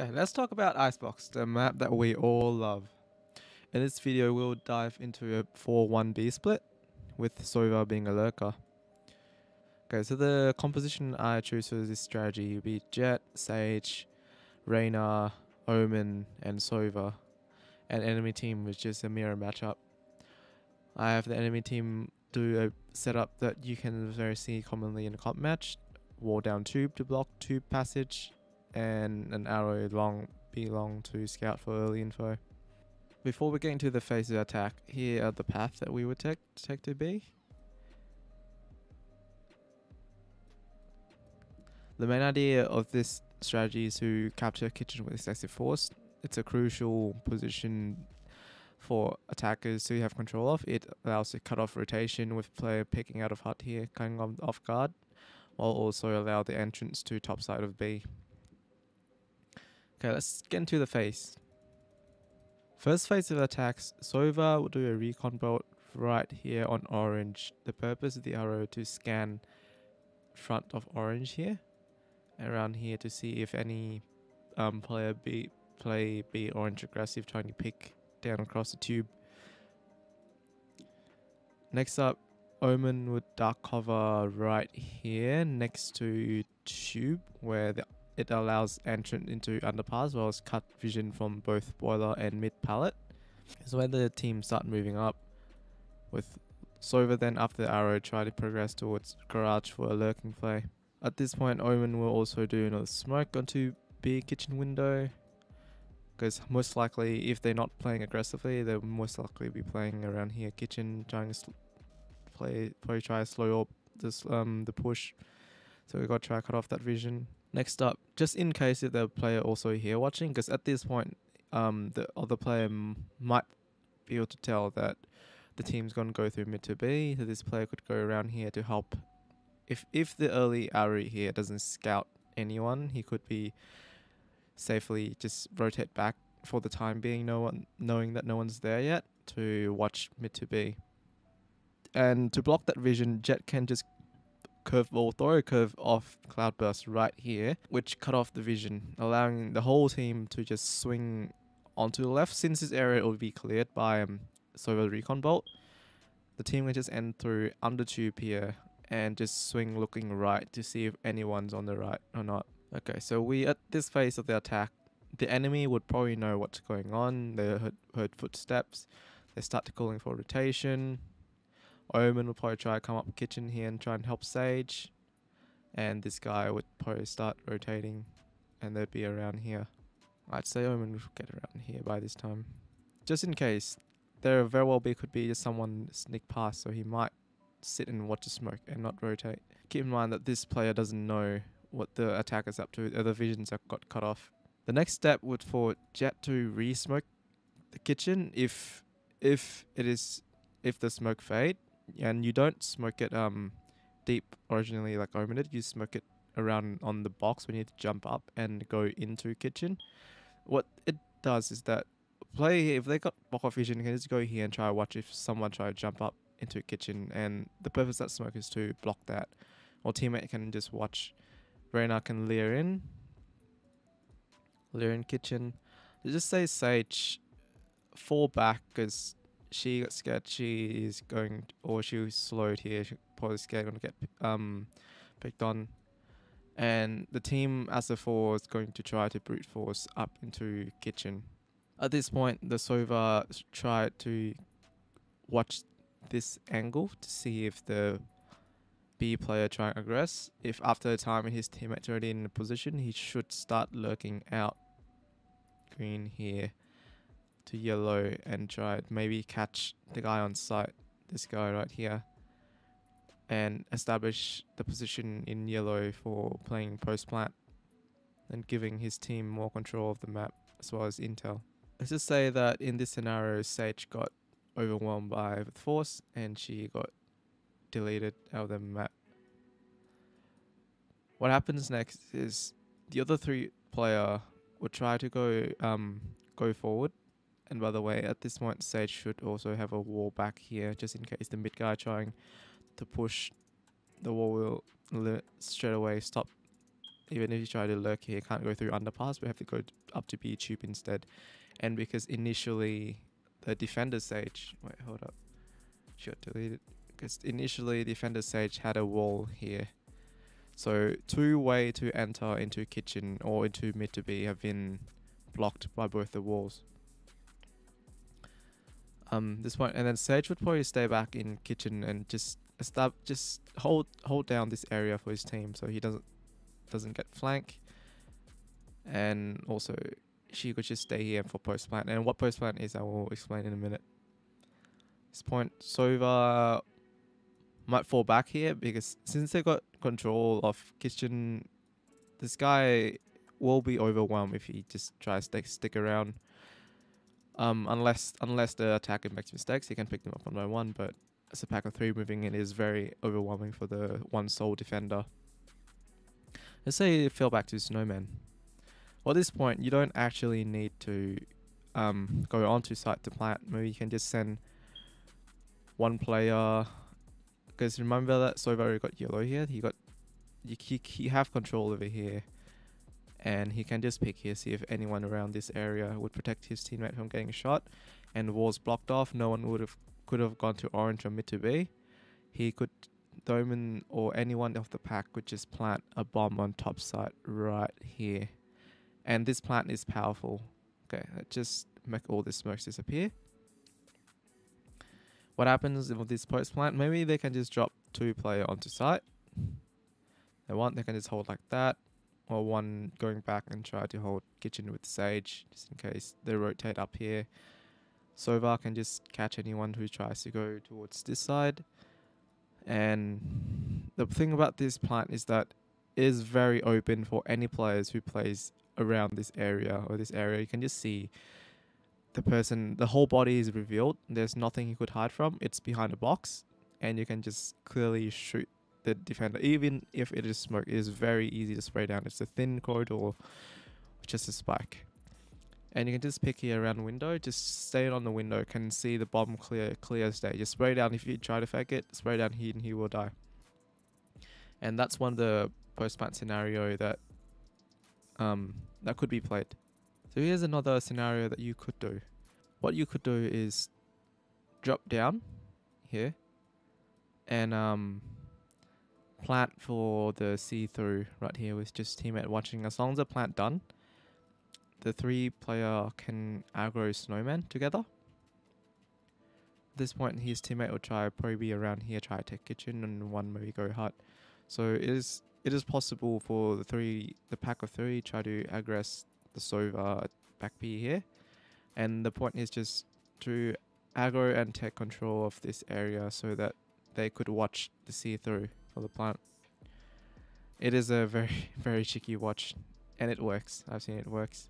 Okay, let's talk about Icebox, the map that we all love. In this video, we'll dive into a 4-1B split, with Sova being a lurker. Okay, so the composition I choose for this strategy will be Jett, Sage, Reyna, Omen, and Sova. And enemy team is just a mirror matchup. I have the enemy team do a setup that you can very see commonly in a comp match. Wall down tube to block tube passage, and an arrow long be long to scout for early info. Before we get into the phase of attack, here are the path that we would take, take to B. The main idea of this strategy is to capture kitchen with excessive force. It's a crucial position for attackers to have control of. It allows to cut off rotation with player picking out of hut here, cutting off guard, while also allow the entrance to top side of B. Okay, let's get into the phase. First phase of attacks, Sova will do a recon bolt right here on orange. The purpose of the arrow to scan front of orange here, around here to see if any um, player be play be orange aggressive trying to pick down across the tube. Next up, Omen would dark cover right here next to tube where the it allows entrance into underpass as well as cut vision from both boiler and mid pallet. So when the team start moving up with Sova then after the arrow try to progress towards garage for a lurking play. At this point Omen will also do another smoke onto B kitchen window because most likely if they're not playing aggressively they'll most likely be playing around here kitchen trying to play probably try to slow up this um the push so we got to try cut off that vision Next up, just in case if the player also here watching, because at this point, um, the other player might be able to tell that the team's to go through mid to B, so this player could go around here to help. If if the early Ari here doesn't scout anyone, he could be safely just rotate back for the time being, no one knowing that no one's there yet to watch mid to B. And to block that vision, Jett can just curveball throw a curve off Cloudburst right here, which cut off the vision, allowing the whole team to just swing onto the left. Since this area will be cleared by um, Sova Recon Bolt, the team can just end through under tube here and just swing looking right to see if anyone's on the right or not. Okay, so we at this phase of the attack, the enemy would probably know what's going on. They heard, heard footsteps. They start calling for rotation. Omen will probably try to come up kitchen here and try and help Sage. And this guy would probably start rotating and they'd be around here. I'd say Omen would get around here by this time. Just in case, there very well be could be just someone sneak past so he might sit and watch the smoke and not rotate. Keep in mind that this player doesn't know what the attack is up to, uh, other visions have got cut off. The next step would for Jett to re-smoke the kitchen if if it is if the smoke fade and you don't smoke it um deep originally like did. You smoke it around on the box when you jump up and go into kitchen. What it does is that play if they got block off vision, you can just go here and try to watch if someone try to jump up into kitchen. And the purpose that smoke is to block that. Or teammate can just watch. Reyna can leer in. Leer in kitchen. Just say Sage fall back because she got scared she is going or she was slowed here she probably scared going to get um picked on. And the team as a four is going to try to brute force up into kitchen. At this point the sova tried to watch this angle to see if the B player trying to aggress. If after a time his teammate's already in a position, he should start lurking out green here to yellow and try maybe catch the guy on sight, this guy right here, and establish the position in yellow for playing post plant and giving his team more control of the map as well as intel. Let's just say that in this scenario, Sage got overwhelmed by the force and she got deleted out of the map. What happens next is the other three player would try to go um, go forward and by the way, at this point, Sage should also have a wall back here, just in case the mid guy trying to push the wall will straight away stop even if you try to lurk here, can't go through underpass. We have to go up to B tube instead. And because initially the defender sage, wait, hold up, should delete it. Because initially defender sage had a wall here. So two way to enter into kitchen or into mid to B have been blocked by both the walls. Um, this point, and then Sage would probably stay back in kitchen and just stop, just hold hold down this area for his team so he doesn't doesn't get flank. And also, she could just stay here for post plant. And what post plant is, I will explain in a minute. This point, Sova might fall back here because since they got control of kitchen, this guy will be overwhelmed if he just tries to stick around. Um, unless unless the attacker makes mistakes, he can pick them up one by one. But as a pack of three moving in is very overwhelming for the one soul defender. Let's say you fell back to Snowman. Well, at this point, you don't actually need to um, go onto site to plant. Maybe you can just send one player. Because remember that Sova got yellow here. He got you, he, he have control over here and he can just pick here, see if anyone around this area would protect his teammate from getting shot. And wall's blocked off. No one would have could have gone to orange or mid to. He could, Doman or anyone of the pack could just plant a bomb on top side right here. And this plant is powerful. Okay, just make all the smokes disappear. What happens with this post plant? Maybe they can just drop two player onto site. They want, they can just hold like that or one going back and try to hold kitchen with Sage, just in case they rotate up here. Sova can just catch anyone who tries to go towards this side. And the thing about this plant is that it is very open for any players who plays around this area or this area. You can just see the person, the whole body is revealed. There's nothing you could hide from. It's behind a box and you can just clearly shoot the defender. Even if it is smoke, it is very easy to spray down. It's a thin corridor, just a spike. And you can just pick here around the window, just stay on the window, can see the bomb clear clear as day. Just spray down if you try to fake it, spray down here and he will die. And that's one of the post plant scenario that um that could be played. So here's another scenario that you could do. What you could do is drop down here and um plant for the see-through right here with just teammate watching. As long as the plant done, the three player can aggro snowman together. At this point, his teammate will try probably be around here, try take kitchen, and one maybe go hut. So it is it is possible for the three, the pack of three, try to aggress the Sova back B here, and the point is just to aggro and take control of this area so that they could watch the see through for the plant. It is a very, very cheeky watch, and it works. I've seen it works.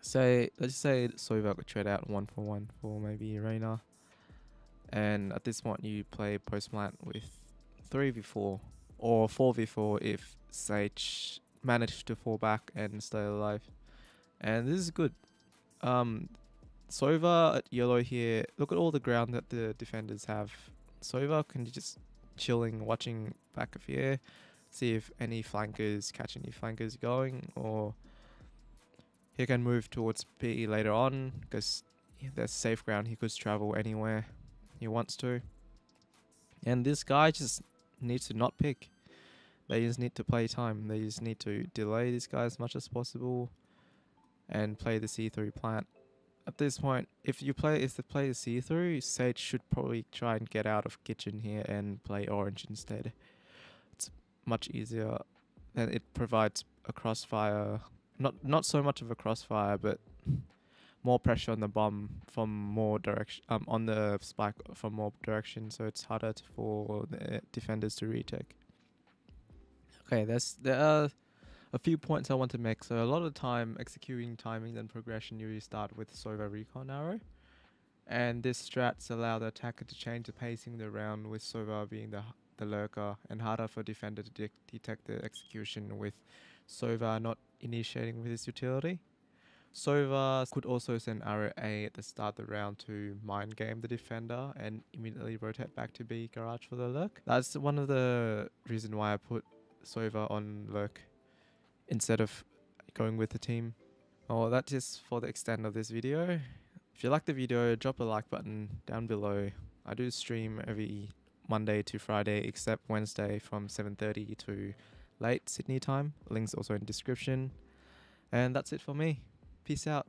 Say, let's say Sova could trade out one for one for maybe Reyna. And at this point, you play post plant with 3v4 or 4v4 if Sage managed to fall back and stay alive. And this is good. Um, Sova at yellow here, look at all the ground that the defenders have Sova can just chilling, watching back of here, see if any flankers catch any flankers going, or he can move towards PE later on because there's safe ground. He could travel anywhere he wants to. And this guy just needs to not pick. They just need to play time. They just need to delay this guy as much as possible and play the see-through plant at this point, if you play if the player see through, Sage should probably try and get out of kitchen here and play orange instead. It's much easier and it provides a crossfire not not so much of a crossfire but more pressure on the bomb from more direction um on the spike from more direction so it's harder for the defenders to retake. Okay, there's there are a few points I want to make. So a lot of time executing timing and progression usually start with Sova Recon Arrow. And this strats allow the attacker to change the pacing of the round with Sova being the the lurker and harder for defender to de detect the execution with Sova not initiating with his utility. Sova could also send arrow A at the start of the round to mind game the defender and immediately rotate back to B garage for the lurk. That's one of the reason why I put Sova on Lurk instead of going with the team. Oh, that's just for the extent of this video. If you like the video, drop a like button down below. I do stream every Monday to Friday except Wednesday from 7.30 to late Sydney time. Links also in description. And that's it for me. Peace out.